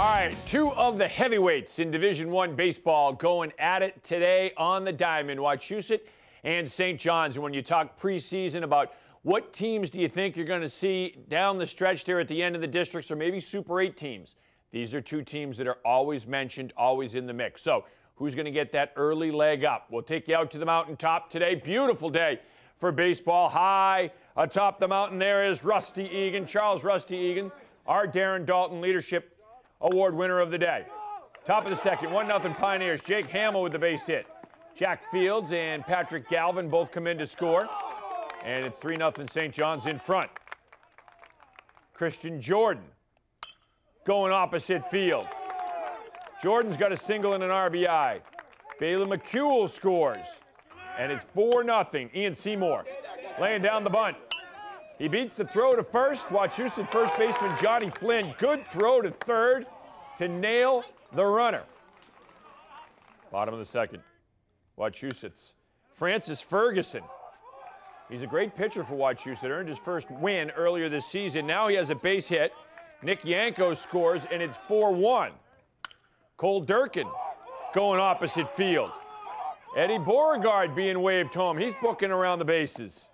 All right, two of the heavyweights in Division One baseball going at it today on the diamond. Wachusett and St. John's. And when you talk preseason about what teams do you think you're going to see down the stretch there at the end of the districts, or maybe Super 8 teams? These are two teams that are always mentioned, always in the mix. So, who's going to get that early leg up? We'll take you out to the mountaintop today. Beautiful day for baseball. High atop the mountain there is Rusty Egan, Charles Rusty Egan, our Darren Dalton Leadership Award winner of the day. Top of the second, 1 0 Pioneers. Jake Hamill with the base hit. Jack Fields and Patrick Galvin both come in to score. And it's 3 0 St. John's in front. Christian Jordan going opposite field. Jordan's got a single and an RBI. Bailey McCule scores. And it's 4 0. Ian Seymour laying down the bunt. He beats the throw to first. Wachusett first baseman Johnny Flynn. Good throw to third to nail the runner. Bottom of the second. Wachusett's Francis Ferguson. He's a great pitcher for Wachusett. Earned his first win earlier this season. Now he has a base hit. Nick Yanko scores, and it's 4 1. Cole Durkin going opposite field. Eddie Beauregard being waved home. He's booking around the bases.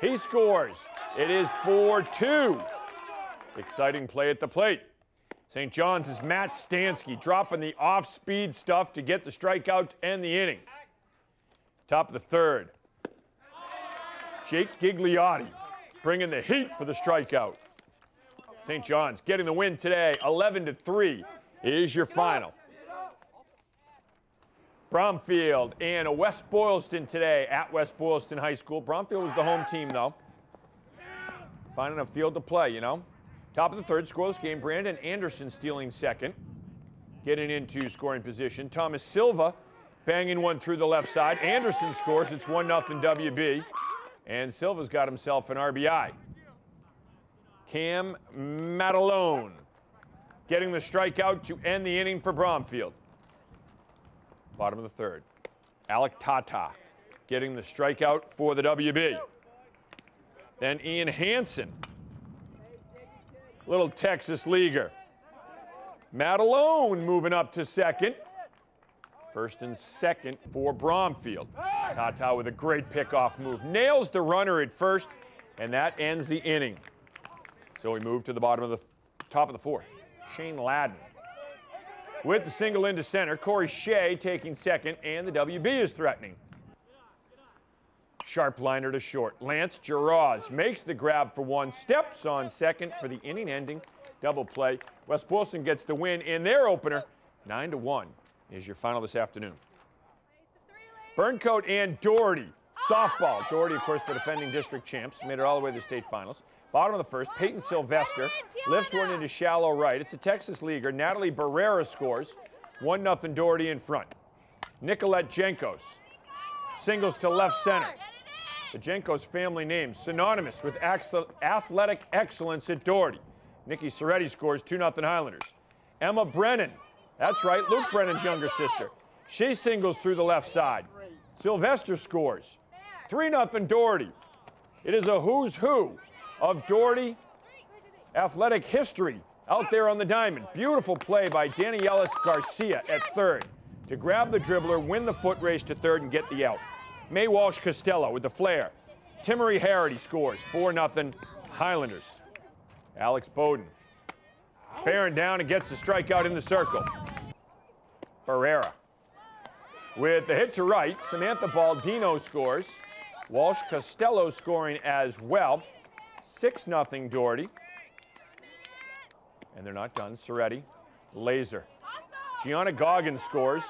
He scores. It is 4 2. Exciting play at the plate. St. John's is Matt Stansky dropping the off speed stuff to get the strikeout and the inning. Top of the third. Jake Gigliotti bringing the heat for the strikeout. St. John's getting the win today, 11 to 3 is your final. Bromfield and West Boylston today at West Boylston High School. Bromfield was the home team, though finding a field to play, you know. Top of the third, scoreless game. Brandon Anderson stealing second, getting into scoring position. Thomas Silva banging one through the left side. Anderson scores. It's 1 0 WB. And Silva's got himself an RBI. Cam Matalone getting the strikeout to end the inning for Bromfield. Bottom of the third. Alec Tata getting the strikeout for the WB. Then Ian Hansen, little Texas leaguer. Matalone moving up to second. First and second for Bromfield. Tata with a great pickoff move. Nails the runner at first, and that ends the inning. So we move to the bottom of the top of the fourth. Shane Ladden with the single into center. Corey Shea taking second, and the WB is threatening. Sharp liner to short. Lance Giraz makes the grab for one, steps on second for the inning ending double play. West Boylston gets the win in their opener. 9 to 1 is your final this afternoon. Burncoat and Doherty. Softball. Doherty, of course, the defending district champs, made it all the way to the state finals. Bottom of the first, Peyton Sylvester lifts one into shallow right. It's a Texas leaguer. Natalie Barrera scores. 1 0 Doherty in front. Nicolette Jenkos singles to left center. The family name, synonymous with athletic excellence at Doherty. Nikki Soretti scores 2 0 Highlanders. Emma Brennan, that's right, Luke Brennan's younger sister. She singles through the left side. Sylvester scores 3 0 Doherty. It is a who's who of Doherty athletic history out there on the diamond. Beautiful play by Danny Ellis Garcia at third to grab the dribbler, win the foot race to third, and get the out. May Walsh Costello with the flare. Timmery Harity scores 4 0 Highlanders. Alex Bowden bearing down and gets the strikeout in the circle. Barrera with the hit to right. Samantha Baldino scores. Walsh Costello scoring as well. 6 0 Doherty. And they're not done. Soretti, laser. Gianna Goggins scores.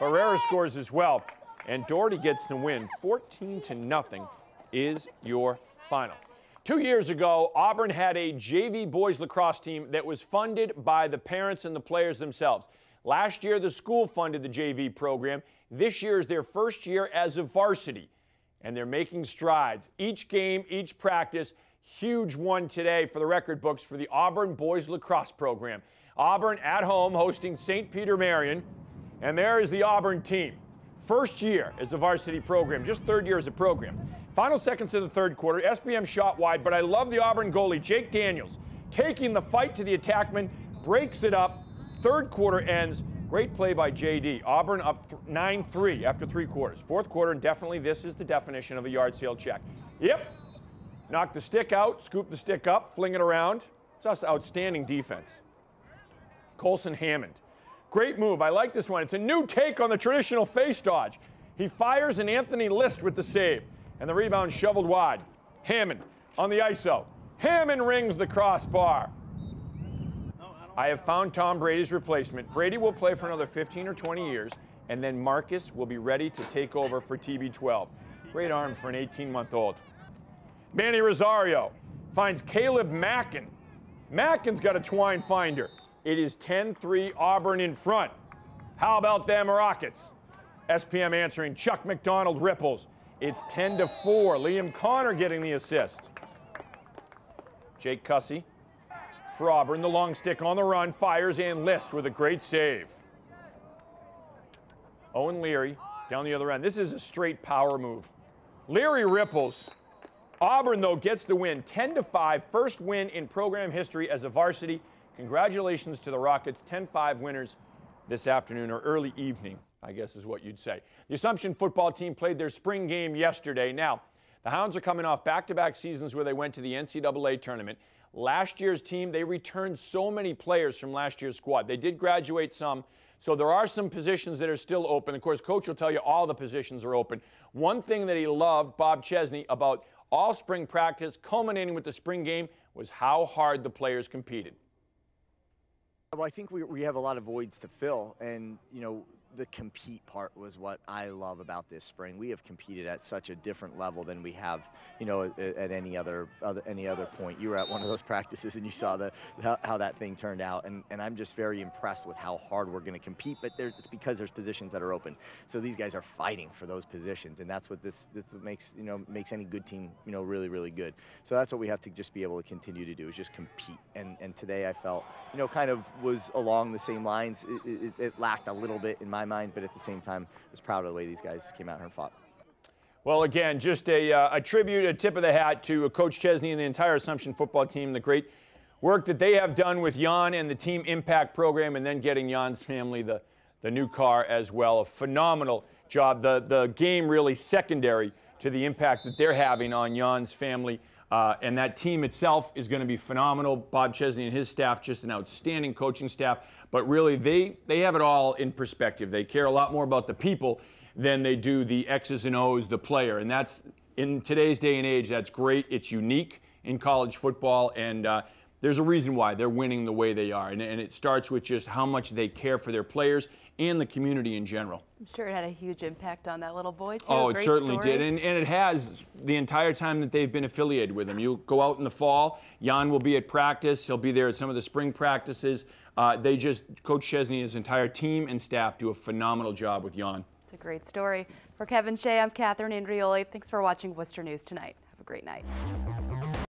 Barrera scores as well and Doherty gets the win. 14 to nothing is your final. Two years ago, Auburn had a JV boys lacrosse team that was funded by the parents and the players themselves. Last year, the school funded the JV program. This year is their first year as a varsity, and they're making strides. Each game, each practice, huge one today for the record books for the Auburn boys lacrosse program. Auburn at home hosting St. Peter Marian, and there is the Auburn team. First year as a varsity program, just third year as a program. Final seconds of the third quarter, SPM shot wide, but I love the Auburn goalie, Jake Daniels, taking the fight to the attackman, breaks it up, Third quarter ends. Great play by JD. Auburn up 9 3 after three quarters. Fourth quarter, and definitely this is the definition of a yard sale check. Yep. Knock the stick out, scoop the stick up, fling it around. It's just outstanding defense. Colson Hammond. Great move. I like this one. It's a new take on the traditional face dodge. He fires an Anthony List with the save, and the rebound shoveled wide. Hammond on the ISO. Hammond rings the crossbar. I have found Tom Brady's replacement. Brady will play for another 15 or 20 years, and then Marcus will be ready to take over for TB12. Great arm for an 18 month old. Manny Rosario finds Caleb Mackin. Mackin's got a twine finder. It is 10 3 Auburn in front. How about them Rockets? SPM answering Chuck McDonald ripples. It's 10 to 4. Liam Connor getting the assist. Jake Cussy for Auburn. The long stick on the run, fires and List with a great save. Owen Leary down the other end. This is a straight power move. Leary ripples. Auburn, though, gets the win 10 to 5. First win in program history as a varsity. Congratulations to the Rockets, 10 5 winners this afternoon or early evening, I guess is what you'd say. The Assumption football team played their spring game yesterday. Now, the Hounds are coming off back to back seasons where they went to the NCAA tournament. Last year's team, they returned so many players from last year's squad. They did graduate some, so there are some positions that are still open. Of course, coach will tell you all the positions are open. One thing that he loved, Bob Chesney, about all spring practice, culminating with the spring game, was how hard the players competed. Well, I think we, we have a lot of voids to fill, and you know the compete part was what I love about this spring. We have competed at such a different level than we have, you know, at, at any other, other, any other point. You were at one of those practices and you saw the how, how that thing turned out, and, and I'm just very impressed with how hard we're going to compete. But there, it's because there's positions that are open, so these guys are fighting for those positions, and that's what this this makes you know makes any good team you know really really good. So that's what we have to just be able to continue to do is just compete. And and today I felt you know kind of was along the same lines. It, it, it lacked a little bit in my my mind, but at the same time, I was proud of the way these guys came out here and fought. Well, again, just a, uh, a tribute, a tip of the hat to Coach Chesney and the entire Assumption football team, the great work that they have done with Jan and the Team Impact program, and then getting Jan's family the, the new car as well. A phenomenal job. The, the game really secondary to the impact that they're having on Jan's family. Uh, and that team itself is going to be phenomenal. Bob Chesney and his staff, just an outstanding coaching staff. But really, they, they have it all in perspective. They care a lot more about the people than they do the X's and O's, the player. And that's, in today's day and age, that's great. It's unique in college football. And uh, there's a reason why they're winning the way they are. And, and it starts with just how much they care for their players and the community in general. I'm sure it had a huge impact on that little boy, too. Oh, it certainly story. did. And, and it has the entire time that they've been affiliated with him. You go out in the fall, Jan will be at practice. He'll be there at some of the spring practices. Uh, they just, Coach Chesney and his entire team and staff do a phenomenal job with Jan. It's a great story. For Kevin Shea, I'm Catherine Andrioli. Thanks for watching Worcester News tonight. Have a great night.